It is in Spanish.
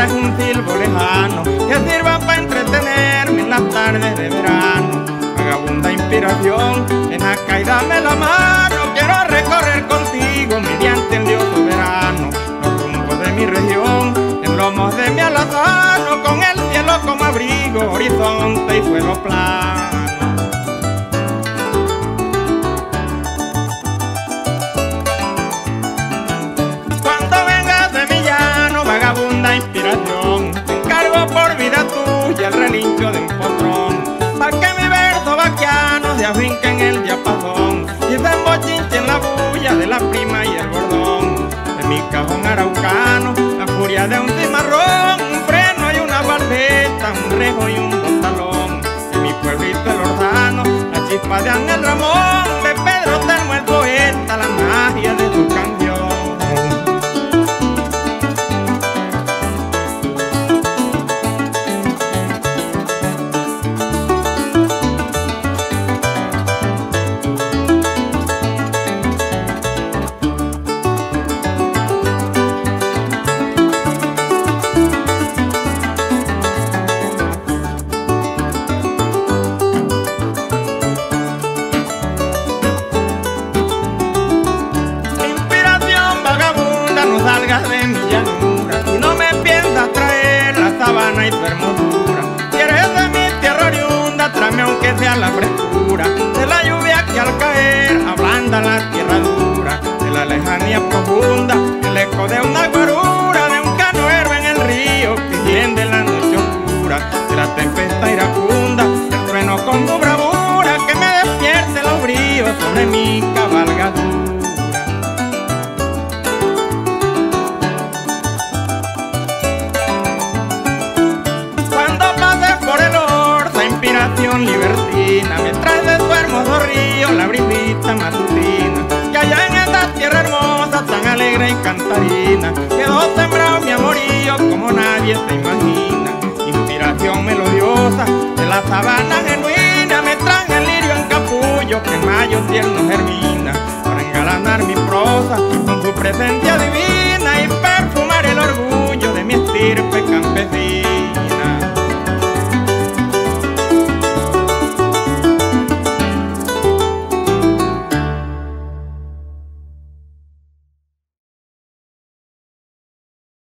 traje un silbo lejano que sirva para entretenerme en las tardes de verano. Vagabunda inspiración, en acá y dame la mano. Quiero recorrer contigo mediante el Dios soberano. Los rumbos de mi región, en lomos de mi alazano, con el cielo como abrigo, horizonte y suelo se embochinche en la bulla de la prima y el bordón. De mi cajón araucano, la furia de un cimarrón, un freno y una barbeta, un rejo y un botalón. De mi pueblito el Ordano, la chispa de Ángel Ramón, Que allá en esta tierra hermosa, tan alegre y cantarina, quedó sembrado mi amorío como nadie se imagina. Inspiración melodiosa de la sabana genuina, me traje el lirio en capullo que en mayo tierno germina, para engalanar mi prosa con su presencia divina y perfumar el orgullo de mi estirpe campesina.